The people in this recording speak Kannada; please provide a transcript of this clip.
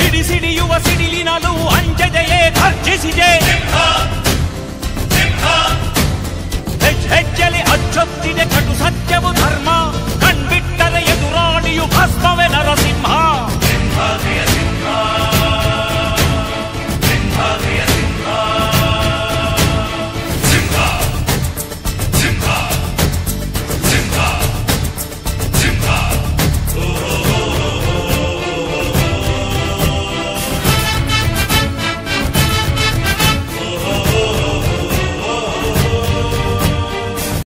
ಸಿಡಿ ಸಿಡಿಯುವ ಸಿಡಿಲಿನಲ್ಲೂ ಅಂಜದೆಯೇ ಧರ್ಜಿಸಿದೆ ಹೆಜ್ಜೆಲಿ ಅಚ್ಚೊತ್ತಿದೆ ಕಟು ಸತ್ಯವು ಧರ್ಮ.